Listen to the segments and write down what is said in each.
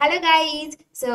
Hello guys so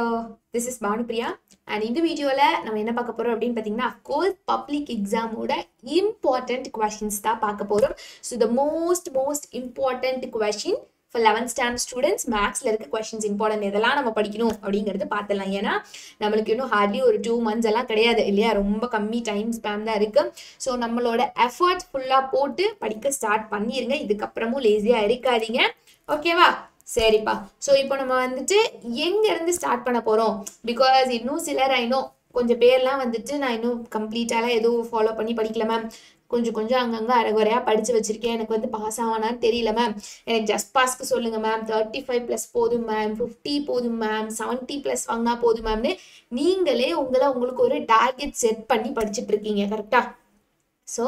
this is Bhanupriya and இந்த வீடியோவில் நம்ம என்ன பார்க்க போகிறோம் அப்படின்னு பார்த்தீங்கன்னா அஃப்கோர்ஸ் பப்ளிக் எக்ஸாமோட இம்பார்ட்டண்ட் கொஷின்ஸ் தான் பார்க்க போகிறோம் so the most most important question for eleventh standard students மேக்ஸில் இருக்க கொஷின்ஸ் இம்பார்ட்டன்ட் எதெல்லாம் நம்ம படிக்கணும் அப்படிங்கிறது பார்த்துலாம் ஏன்னா நம்மளுக்கு இன்னும் ஹார்ட்லி ஒரு டூ மந்த்ஸ் எல்லாம் கிடையாது இல்லையா? ரொம்ப கம்மி டைம் ஸ்பேம் தான் இருக்குது ஸோ நம்மளோட எஃபர்ட்ஸ் ஃபுல்லாக போட்டு படிக்க ஸ்டார்ட் பண்ணிடுங்க இதுக்கப்புறமும் லேசியாக இருக்காதீங்க. ஓகேவா சரிப்பா. ஸோ இப்போ நம்ம வந்துட்டு எங்கேருந்து ஸ்டார்ட் பண்ண போகிறோம் பிகாஸ் இன்னும் சிலர் இன்னும் கொஞ்சம் பேர்லாம் வந்துட்டு நான் இன்னும் கம்ப்ளீட்டாலாம் எதுவும் ஃபாலோ பண்ணி படிக்கல மேம் கொஞ்சம் கொஞ்சம் அங்கங்கே அரைகுறையாக படித்து வச்சுருக்கேன். எனக்கு வந்து பாஸ் ஆவானான்னு தெரியல மேம் எனக்கு ஜஸ்ட் பாஸ்க்கு சொல்லுங்கள் மேம் தேர்ட்டி ஃபைவ் ப்ளஸ் போதும் மேம் ஃபிஃப்டி போதும் மேம் செவன்ட்டி ப்ளஸ் வாங்கினா போதும் மேம்னு நீங்களே உங்களை உங்களுக்கு ஒரு டார்கெட் செட் பண்ணி படிச்சுட்டு இருக்கீங்க கரெக்டாக ஸோ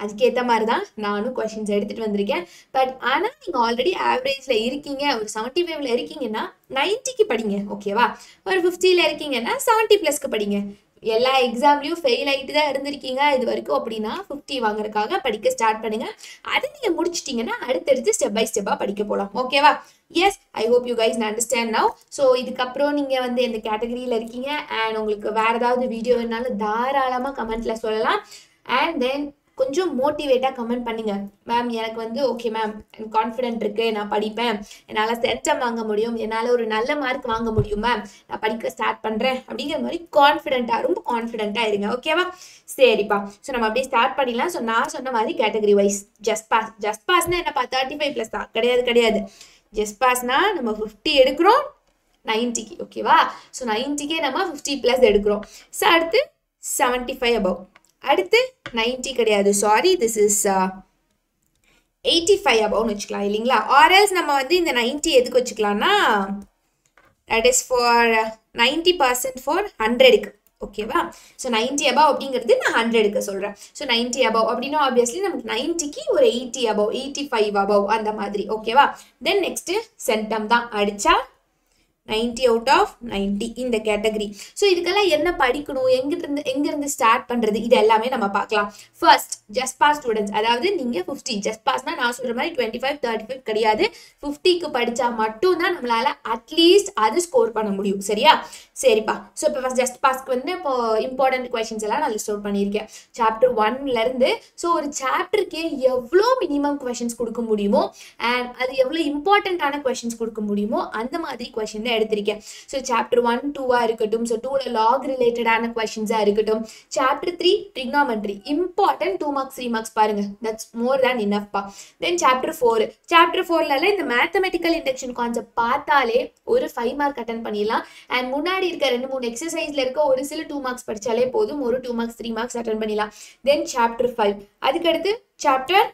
அதுக்கேற்ற மாதிரி தான் நானும் கொஷின்ஸ் எடுத்துகிட்டு வந்திருக்கேன். பட் ஆனால் நீங்கள் ஆல்ரெடி ஆவரேஜில் இருக்கீங்க ஒரு செவன்ட்டி ஃபைவ்ல இருக்கீங்கன்னா நைன்ட்டிக்கு படிங்க ஓகேவா ஒரு ஃபிஃப்டியில் இருக்கீங்கன்னா செவன்ட்டி ப்ளஸ்க்கு படிங்க. எல்லா எக்ஸாம்லையும் ஃபெயில் ஆகிட்டு தான் இருந்திருக்கீங்க. இது வரைக்கும் அப்படின்னா ஃபிஃப்டி வாங்குறதுக்காக படிக்க ஸ்டார்ட் பண்ணுங்கள் அதை நீங்கள் முடிச்சிட்டிங்கன்னா அடுத்தடுத்து ஸ்டெப் பை ஸ்டெப்பாக படிக்க போகலாம் ஓகேவா yes I hope you guys understand now so இதுக்கப்புறம் நீங்கள் வந்து எந்த கேட்டகரியில் இருக்கீங்க? அண்ட் உங்களுக்கு வேறு ஏதாவது வீடியோ வேணாலும் தாராளமாக கமெண்ட்டில் சொல்லலாம். அண்ட் தென் கொஞ்சம் மோட்டிவேட்டாக கமெண்ட் பண்ணுங்க. மேம் எனக்கு வந்து ஓகே மேம் எனக்கு கான்ஃபிடென்ட் இருக்குது நான் படிப்பேன். என்னால் சென்டம் வாங்க முடியும். என்னால் ஒரு நல்ல மார்க் வாங்க முடியும் மேம் நான் படிக்க ஸ்டார்ட் பண்ணுறேன் அப்படிங்கிற மாதிரி கான்ஃபிடென்ட்டாக ரொம்ப கான்ஃபிடென்ட்டாக இருங்க. ஓகேவா சரிப்பா. ஸோ நம்ம அப்படியே ஸ்டார்ட் பண்ணிடலாம். ஸோ நான் சொன்ன மாதிரி category wise just pass just பாஸ்னால் என்னப்பா தேர்ட்டி ஃபைவ் ப்ளஸ் தான் கிடையாது கிடையாது. ஜஸ்ட் பாஸ்னால் நம்ம ஃபிஃப்டி எடுக்கிறோம் நைன்ட்டிக்கு ஓகேவா ஸோ நைன்ட்டிக்கே நம்ம ஃபிஃப்டி ப்ளஸ் எடுக்கிறோம். ஸோ அடுத்து செவன்ட்டி ஃபைவ் அபவ் அடுத்து நைன்ட்டி கிடையாது. Sorry this is eighty five அபவுன்னு வச்சுக்கலாம் இல்லைங்களா? ஆர்எல்ஸ் நம்ம வந்து இந்த நைன்ட்டி எதுக்கு வச்சுக்கலாம்னா that is for ninety percent for ஹண்ட்ரடுக்கு ஓகேவா ஸோ நைன்ட்டி அபவ் அப்படிங்கிறது நான் ஹண்ட்ரடுக்கு சொல்கிறேன் ஸோ நைன்ட்டி அபவ் அப்படின்னா ஆப்வியஸ்லி நமக்கு நைன்ட்டிக்கு ஒரு eighty above eighty five above அந்த மாதிரி ஓகேவா தென் நெக்ஸ்ட்டு சென்டம் தான். அடித்தா நைன்டி அவுட் ஆஃப் நைன்டி இந்த கேட்டகரி ஸோ இதுக்கெல்லாம் என்ன படிக்கணும்? எங்கிருந்து எங்கேருந்து ஸ்டார்ட் பண்ணுறது இது எல்லாமே நம்ம பார்க்கலாம். ஃபர்ஸ்ட் ஜஸ்ட் பாஸ் ஸ்டூடெண்ட்ஸ் அதாவது நீங்கள் ஃபிஃப்டி ஜஸ்ட் பாஸ்னா நான் சொல்கிற மாதிரி டுவெண்ட்டி ஃபைவ் தேர்ட்டி ஃபைவ் கிடையாது ஃபிஃப்டிக்கு படித்தா மட்டும்தான் நம்மளால் அட்லீஸ்ட் அது ஸ்கோர் பண்ண முடியும். சரியா? சரிப்பா. ஸோ இப்போ ஜஸ்ட் பாஸ்க்கு வந்து இப்போ இம்பார்ட்டன்ட் கொஷின்ஸ் எல்லாம் நான் லிஸ்ட் அவுட் பண்ணியிருக்கேன். சாப்டர் ஒன்லேருந்து ஸோ ஒரு சாப்டருக்கே எவ்வளோ மினிமம் கொஷின்ஸ் கொடுக்க முடியுமோ அண்ட் அது எவ்வளோ இம்பார்ட்டண்ட்டான கொஷின்ஸ் கொடுக்க முடியுமோ அந்த மாதிரி கொஷின் தான் எடுத்திருக்கேன். ஸோ சாப்டர் ஒன் டூவாக இருக்கட்டும். ஸோ டூவில் லாக் ரிலேட்டடான கொஷின்ஸாக இருக்கட்டும். Chapter three trigonometry important two marks three marks பாருங்க. தட்ஸ் மோர் தேன் இனஃப்பா தென் சாப்டர் ஃபோர் சாப்டர் ஃபோர்லலாம் இந்த மேத்தமெட்டிக்கல் இண்டக்ஷன் கான்செப்ட் பார்த்தாலே ஒரு ஃபைவ் மார்க் அட்டன் பண்ணிடலாம். அண்ட் முன்னாடி இருக்க ரெண்டு மூணு எக்ஸசைஸ்ல இருக்க ஒரு சில டூ மார்க்ஸ் படித்தாலே போதும். ஒரு two marks three marks attend பண்ணிடலாம். தென் சாப்டர் ஃபைவ் அதுக்கடுத்து சாப்டர்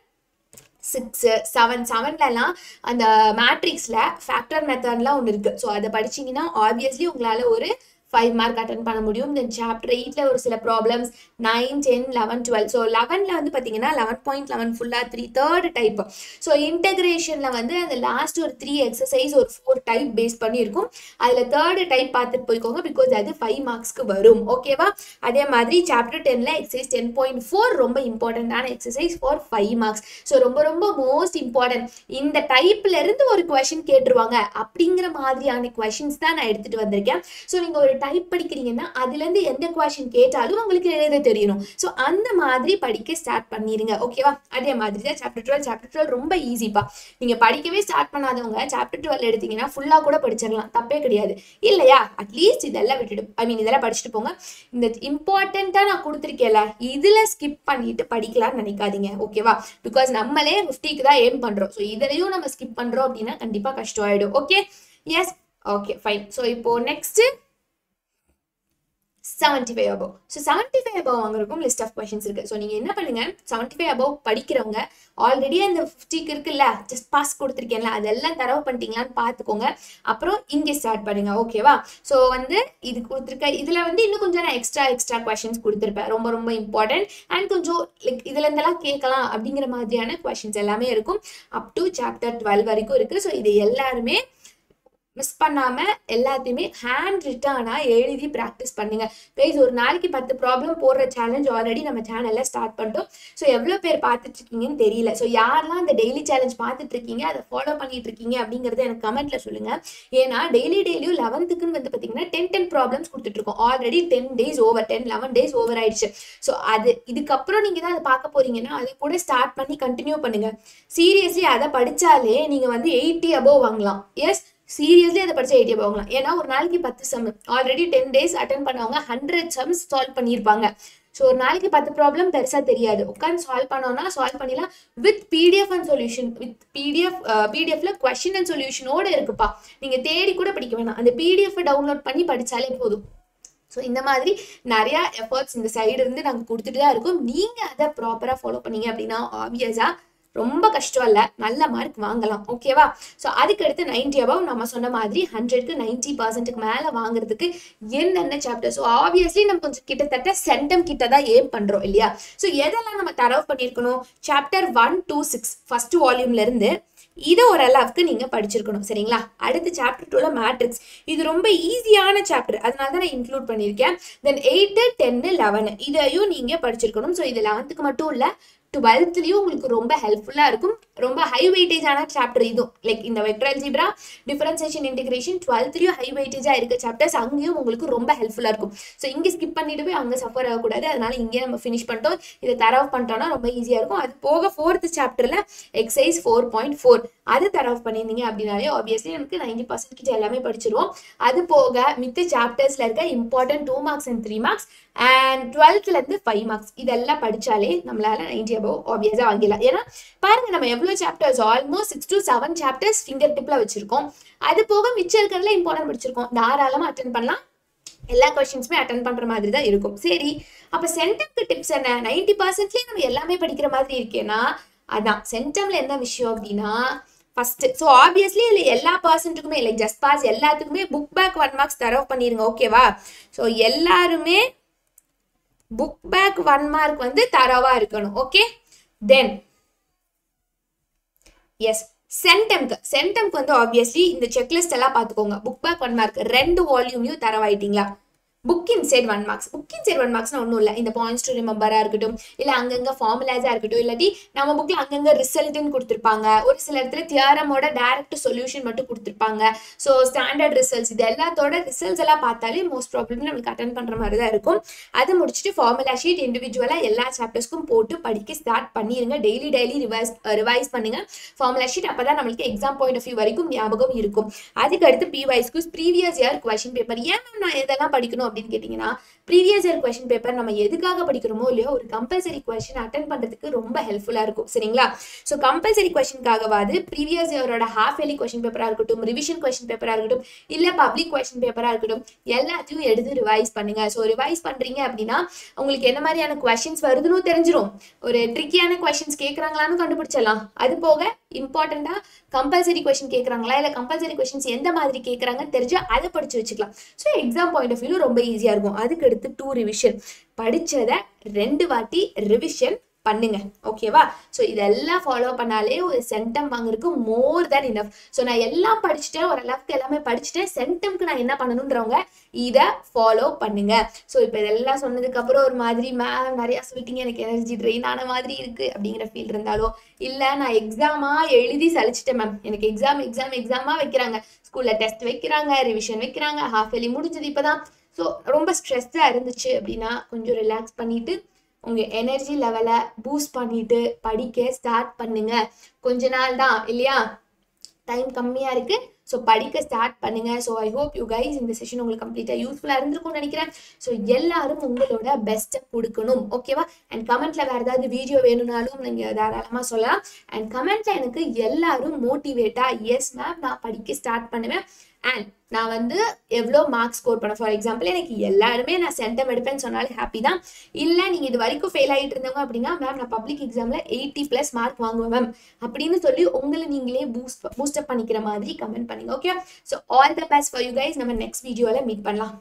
சிக்ஸு செவன் செவன்லலாம் அந்த மேட்ரிக்ஸில் ஃபேக்டர் மெத்தட்லாம் ஒன்று இருக்குது ஸோ அதை படிச்சிங்கன்னா ஆப்வியஸ்லி உங்களால் ஒரு ஃபைவ் மார்க் அட்டன் பண்ண முடியும். தென் சாப்டர் எயிட்டில் ஒரு சில problems nine ten eleven twelve so லெவனில் வந்து பார்த்தீங்கன்னா லெவன் பாயிண்ட் லெவன் ஃபுல்லாக த்ரீ தேர்ட் டைப் ஸோ இன்டகிரேஷனில் வந்து அந்த லாஸ்ட் ஒரு த்ரீ எக்ஸசைஸ் ஒரு ஃபோர் டைப் பேஸ் பண்ணியிருக்கும். அதில் தேர்டு டைப் பார்த்துட்டு போய்க்கோங்க பிகாஸ் அது ஃபைவ் மார்க்ஸ்க்கு வரும். ஓகேவா அதே மாதிரி சாப்டர் டென்ல எக்ஸசைஸ் டென் பாயிண்ட் ஃபோர் ரொம்ப இம்பார்ட்டண்ட்டான exercise for five marks so ரொம்ப ரொம்ப மோஸ்ட் இம்பார்ட்டன்ட் இந்த டைப்ல இருந்து ஒரு கொஷின் கேட்டுருவாங்க. அப்படிங்கிற மாதிரியான கொஷின்ஸ் தான் நான் எடுத்துகிட்டு வந்திருக்கேன். ஸோ நீங்கள் ஒரு டைப் படிக்கிறீங்கன்னா அதுலேருந்து எந்த கொஷின் கேட்டாலும் உங்களுக்கு எழுத தெரியணும் ஸோ அந்த மாதிரி படிக்க ஸ்டார்ட் பண்ணிடுங்க ஓகேவா அதே மாதிரி தான் சாப்டர் டுவெல் சாப்டர் டுவெல் ரொம்ப ஈஸிப்பா நீங்கள் படிக்கவே ஸ்டார்ட் பண்ணாதவங்க சாப்டர் டுவெல் எடுத்தீங்கன்னா ஃபுல்லாக கூட படிச்சிடலாம். தப்பே கிடையாது. இல்லையா? அட்லீஸ்ட் இதெல்லாம் விட்டுட்டு ஐ மீன் இதெல்லாம் படிச்சுட்டு போங்க. இந்த இம்பார்ட்டண்ட்டாக நான் கொடுத்துருக்கேன்ல இதில் ஸ்கிப் பண்ணிட்டு படிக்கலாம்னு நினைக்காதீங்க. ஓகேவா பிகாஸ் நம்மளே ஃபிஃப்டிக்கு தான் ஏம் பண்ணுறோம் ஸோ இதிலையும் நம்ம ஸ்கிப் பண்ணுறோம் அப்படின்னா கண்டிப்பாக கஷ்டம் ஆகிடும் okay yes okay fine so இப்போ next seventy five above so seventy five above வாங்குறதுக்கும் லிஸ்ட் ஆஃப் கொஷின்ஸ் இருக்குது ஸோ நீங்கள் என்ன பண்ணுங்கள் செவன்ட்டி ஃபைவ் அபவ் படிக்கிறவங்க ஆல்ரெடி அந்த ஃபிஃப்டிக்கு இருக்குல்ல ஜஸ்ட் பாஸ் கொடுத்துருக்கேன்ல அதெல்லாம் தரவு பண்ணிட்டீங்களான்னு பார்த்துக்கோங்க. அப்புறம் இங்கே ஸ்டார்ட் பண்ணுங்கள் ஓகேவா ஸோ வந்து இது கொடுத்துருக்க இதில் வந்து இன்னும் கொஞ்சம் நான் எக்ஸ்ட்ரா எக்ஸ்ட்ரா கொஷின்ஸ் கொடுத்துருப்பேன். ரொம்ப ரொம்ப இம்பார்ட்டன்ட் அண்ட் கொஞ்சம் லைக் இதில் இருந்தெல்லாம் கேட்கலாம் அப்படிங்கிற மாதிரியான கொஷின்ஸ் எல்லாமே இருக்கும். அப் டு சாப்டர் டுவெல் வரைக்கும் இருக்குது ஸோ இது எல்லாருமே மிஸ் பண்ணாமல் எல்லாத்தையுமே ஹேண்ட் ரிட்டர்னாக எழுதி ப்ராக்டிஸ் பண்ணுங்க. கைஸ் ஒரு நாளைக்கு பத்து ப்ராப்ளம் போடுற சேலஞ்ச் ஆல்ரெடி நம்ம சேனலில் ஸ்டார்ட் பண்ணிட்டோம். ஸோ எவ்வளோ பேர் பார்த்துட்ருக்கீங்கன்னு தெரியல. ஸோ யாரெல்லாம் அந்த டெய்லி சேலஞ்ச் பார்த்துட்ருக்கீங்க அதை ஃபாலோ பண்ணிட்டு இருக்கீங்க அப்படிங்கறத எனக்கு கமெண்ட்டில் சொல்லுங்கள் ஏன்னா டெய்லி டெய்லியும் லெவன்த்துக்குன்னு வந்து பார்த்தீங்கன்னா டென் டென் ப்ராப்ளம்ஸ் கொடுத்துட்ருக்கோம். Already ten days over ten eleven days over ஆயிடுச்சு. ஸோ அது இதுக்கப்புறம் நீங்கள் தான் அதை பார்க்க போகிறீங்கன்னா அது கூட ஸ்டார்ட் பண்ணி கண்டினியூ பண்ணுங்கள் சீரியஸ்லி அதை படித்தாலே நீங்கள் வந்து எயிட்டி அபோவ் வாங்கலாம். எஸ் சீரியஸ்லி அதை படிச்சா ஐடியா போகலாம் ஏன்னா ஒரு நாளைக்கு பத்து sum already ten days attend பண்ணவங்க ஹண்ட்ரட் சம்ஸ் சால்வ் பண்ணியிருப்பாங்க. ஸோ ஒரு நாளைக்கு பத்து ப்ராப்ளம் பெருசாக தெரியாது. உட்காந்து சால்வ் பண்ணோம்னா சால்வ் பண்ணிடலாம் with PDF and solution with PDF பிடிஎஃப்ல question and சொல்யூஷனோட இருக்குப்பா. நீங்கள் தேடி கூட படிக்க வேணாம். அந்த பிடிஎஃப் டவுன்லோட் பண்ணி படித்தாலே போதும். ஸோ இந்த மாதிரி நிறையா எஃபர்ட்ஸ் இந்த சைடு இருந்து நாங்கள் கொடுத்துட்டு தான் இருக்கோம். நீங்கள் அதை ப்ராப்பராக ஃபாலோ பண்ணீங்க அப்படின்னா ஆப்வியஸாக ரொம்ப கஷ்டம் இல்லை. நல்ல மார்க் வாங்கலாம். ஓகேவா ஸோ அதுக்கடுத்து நைன்டி அபவ் நம்ம சொன்ன மாதிரி ஹண்ட்ரட்க்கு நைன்டி பர்சன்ட்டுக்கு மேலே வாங்குறதுக்கு என்னென்ன சாப்டர் ஸோ ஆப்வியஸ்லி நம்ம கொஞ்சம் கிட்டத்தட்ட சென்டம் கிட்ட தான் ஏம் பண்ணுறோம் இல்லையா? ஸோ எதெல்லாம் நம்ம தரவு பண்ணியிருக்கணும்? Chapter one two six first வால்யூம்லேருந்து இதை ஓரளவுக்கு நீங்கள் படிச்சிருக்கணும். சரிங்களா? அடுத்து சாப்டர் டூவில் மேட்ரிக்ஸ் இது ரொம்ப ஈஸியான சாப்டர் அதனால தான் நான் இன்க்ளூட் பண்ணியிருக்கேன். தென் எயிட்டு டென்னு லெவனு இதையும் நீங்கள் படிச்சிருக்கணும். ஸோ இது லெவன்த்துக்கு மட்டும் இல்லை டுவெல்த்லேயும் உங்களுக்கு ரொம்ப ஹெல்ப்ஃபுல்லாக இருக்கும். ரொம்ப ஹை வெயிட்டேஜான சாப்டர் இதுவும் லைக் இந்த வெக்டர் ஜீப்ரா டிஃபரன்சேஷன் இன்டிகிரேஷன் டுவெல்த்லேயும் ஹை வெயிட்டேஜாக இருக்க சாப்டர்ஸ் அங்கேயும் உங்களுக்கு ரொம்ப ஹெல்ப்ஃபுல்லாக இருக்கும். ஸோ இங்கே ஸ்கிப் பண்ணிட்டு போய் அங்கே சஃபர் ஆகக்கூடாது. அதனால இங்கே நம்ம ஃபினிஷ் பண்ணிட்டோம். இதை தரவு பண்ணிட்டோம்னா ரொம்ப ஈஸியாக இருக்கும். அது போக ஃபோர்த் சாப்டரில் எக்ஸைஸ் ஃபோர் பாயிண்ட் ஃபோர் அது தரவு பண்ணியிருந்தீங்க அப்படின்னாலே ஆப்வியஸ்லி எனக்கு நைன்டி பர்சன்ட் கிட்ட எல்லாமே படிச்சிருவோம். அது போக மித்த சாப்டர்ஸில் இருக்க important two marks and three marks and டுவெல்த்லேருந்து five marks இதெல்லாம் படித்தாலே நம்மளால நைன்டி அபவ் ஆப்வியஸாக வாங்கிடலாம். ஏன்னா பாருங்க நம்ம எவ்வளோ chapters almost six to seven chapters finger டிப்பில் வச்சிருக்கோம். அது போக மிச்சம் இருக்கிறதுல இம்பார்ட்டன்ட் படிச்சிருக்கோம். தாராளமாக அட்டன் பண்ணலாம். எல்லா கொஷின்ஸுமே அட்டன் பண்ணுற மாதிரி தான் இருக்கும். சரி அப்போ சென்டம்க்கு டிப்ஸ் என்ன? நைன்டி பர்சன்ட்லயே நம்ம எல்லாமே படிக்கிற மாதிரி இருக்கேன்னா அதான். சென்டம்ல என்ன விஷயம் அப்படின்னா ஃபஸ்ட்டு ஸோ ஆப்வியஸ்லி இதில் எல்லா பர்சன்ட்டுக்குமே லைக் ஜஸ்ட் பாஸ் எல்லாத்துக்குமே புக் பேக் ஒன் மார்க்ஸ் தரவு பண்ணிருங்க. ஓகேவா ஸோ எல்லாருமே புக் பேக் ஒன் மார்க் வந்து தரவா இருக்கணும் ஓகே தென் எஸ் சென்டம்க்கு சென்டம்க்கு வந்து ஆப்வியஸ்லி இந்த செக்லிஸ்ட் எல்லாம் பார்த்துக்கோங்க. புக் பேக் ஒன் மார்க் ரெண்டு வால்யூமையும் தரவாயிட்டீங்களா? Book inside one marks book inside one மார்க்ஸ்னா ஒன்றும் இல்லை. இந்த பாயிண்ட்ஸ் டு ரிமெம்பராக இருக்கட்டும் இல்லை அங்கங்கே ஃபார்முலாஸாக இருக்கட்டும் இல்லாட்டி நம்ம புக்கில் அங்கங்கே ரிசல்ட்டுன்னு கொடுத்துருப்பாங்க. ஒரு சில இடத்துல தியாரமோட டேரக்ட் சொல்யூஷன் மட்டும் கொடுத்துருப்பாங்க. ஸோ ஸ்டாண்டர்ட் ரிசல்ட்ஸ் இது எல்லாத்தோட ரிசல்ட்ஸ் எல்லாம் பார்த்தாலே மோஸ்ட் ப்ராப்ளம் நம்மளுக்கு அட்டன் பண்ணுற மாதிரி தான் இருக்கும். அதை முடிச்சுட்டு ஃபார்முலா ஷீட் இண்டிவிஜுவலாக எல்லா சாப்டர்ஸ்க்கும் போட்டு படிக்க ஸ்டார்ட் பண்ணிடுங்க டெய்லி டெய்லி ரிவைஸ் ரிவைஸ் பண்ணுங்க. ஃபார்முலா ஷீட் அப்போ தான் நம்மளுக்கு எக்ஸாம் பாயிண்ட் ஆஃப் வியூ வரைக்கும் ஞாபகம் இருக்கும். அதுக்கு அடுத்து பிவைஸ்க்கு ப்ரீவியஸ் இயர் கொஷின் பேப்பர் ஏன் நான் இதெல்லாம் படிக்கணும் அப்படின்னு கேட்டிங்கன்னா ப்ரீவியஸ் இயர் கொஷின் பேப்பர் நம்ம எதுக்காக படிக்கிறோமோ இல்லையோ ஒரு கம்பல்சரி கொஷின் அட்டன் பண்ணுறதுக்கு ரொம்ப ஹெல்ப்ஃபுல்லாக இருக்கும். சரிங்களா? ஸோ கம்பல்சரி கொஷினுக்காகவாது ப்ரீவியஸ் இயரோட ஹாஃப் இயர்லி கொஷின் பேப்பராக இருக்கட்டும் ரிவிஷன் கொஷின் பேப்பராக இருக்கட்டும் இல்லை பப்ளிக் கொஷின் பேப்பராக இருக்கட்டும் எல்லாத்தையும் எடுத்து ரிவைஸ் பண்ணுங்க. ஸோ ரிவைஸ் பண்ணுறீங்க அப்படின்னா உங்களுக்கு என்ன மாதிரியான கொஷின்ஸ் வருதுன்னு தெரிஞ்சிடும் ஒரு ட்ரிக்கியான கொஷின்ஸ் கேட்குறாங்களான்னு கண்டுபிடிச்சிடலாம். அது போக இம்பார்ட்டண்ட்டாக கம்பல்சரி கொஷின் கேட்குறாங்களா இல்லை கம்பல்சரி கொஷின்ஸ் எந்த மாதிரி கேட்குறாங்கன்னு தெரிஞ்சு அதை படித்து வச்சுக்கலாம். So exam point of view ரொம்ப ஈஸியாக இருக்கும். அதுக்கு அடுத்து டூ ரிவிஷன் படித்ததை ரெண்டு வாட்டி ரிவிஷன் பண்ணுங்க. ஓகேவா ஸோ இதெல்லாம் ஃபாலோ பண்ணாலே ஒரு சென்டம் வாங்குறதுக்கு மோர் தேன் இனஃப் ஸோ நான் எல்லாம் படிச்சுட்டேன். ஓரளவுக்கு எல்லாமே படிச்சுட்டேன். சென்டம்க்கு நான் என்ன பண்ணணுன்றவங்க இதை ஃபாலோ பண்ணுங்க. ஸோ இப்போ இதெல்லாம் சொன்னதுக்கப்புறம் ஒரு மாதிரி மேம் நிறையா சொல்லிட்டீங்க. எனக்கு எனர்ஜி ட்ரெயின் ஆன மாதிரி இருக்கு. அப்படிங்கிற ஃபீல் இருந்தாலோ இல்லை நான் எக்ஸாமா எழுதி சலிச்சிட்டேன் மேம் எனக்கு எக்ஸாம் எக்ஸாம் எக்ஸாமா வைக்கிறாங்க. ஸ்கூல்ல டெஸ்ட் வைக்கிறாங்க ரிவிஷன் வைக்கிறாங்க. ஹாஃப் எலி முடிஞ்சது இப்போதான். ஸோ ரொம்ப ஸ்ட்ரெஸ்ஸாக இருந்துச்சு அப்படின்னா கொஞ்சம் ரிலாக்ஸ் பண்ணிட்டு உங்கள் எனர்ஜி லெவலை பூஸ்ட் பண்ணிட்டு படிக்க ஸ்டார்ட் பண்ணுங்க. கொஞ்ச நாள் தான் இல்லையா? டைம் கம்மியாக இருக்குது ஸோ படிக்க ஸ்டார்ட் பண்ணுங்க. So I hope you guys இந்த செஷன் உங்களுக்கு கம்ப்ளீட்டாக யூஸ்ஃபுல்லாக இருந்திருக்கும்னு நினைக்கிறேன். ஸோ எல்லாரும் உங்களோட பெஸ்ட்டை கொடுக்கணும். ஓகேவா அண்ட் கமெண்ட்ல வேறு ஏதாவது வீடியோ வேணும்னாலும் நீங்கள் தாராளமாக சொல்லலாம். அண்ட் கமெண்ட்ல எனக்கு எல்லாரும் மோட்டிவேட்டாக எஸ் மேம் நான் படிக்க ஸ்டார்ட் பண்ணுவேன். அண்ட் நான் வந்து எவ்வளோ மார்க் ஸ்கோர் பண்ண ஃபார் எக்ஸாம்பிள் எனக்கு எல்லாருமே நான் சென்டம் எடுப்பேன்னு சொன்னாலும் ஹாப்பி தான். இல்லை நீங்கள் இது வரைக்கும் ஃபெயில் ஆகிட்டு இருந்தவங்க அப்படின்னா மேம் நான் பப்ளிக் எக்ஸாமில் எயிட்டி ப்ளஸ் மார்க் வாங்குவேன் மேம் அப்படின்னு சொல்லி உங்களை நீங்களே பூஸ்ட் பூஸ்டப் பண்ணிக்கிற மாதிரி கமெண்ட் பண்ணுங்க okay so all the best for you guys நம்ம நெக்ஸ்ட் வீடியோவில் மீட் பண்ணலாம்.